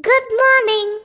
Good morning.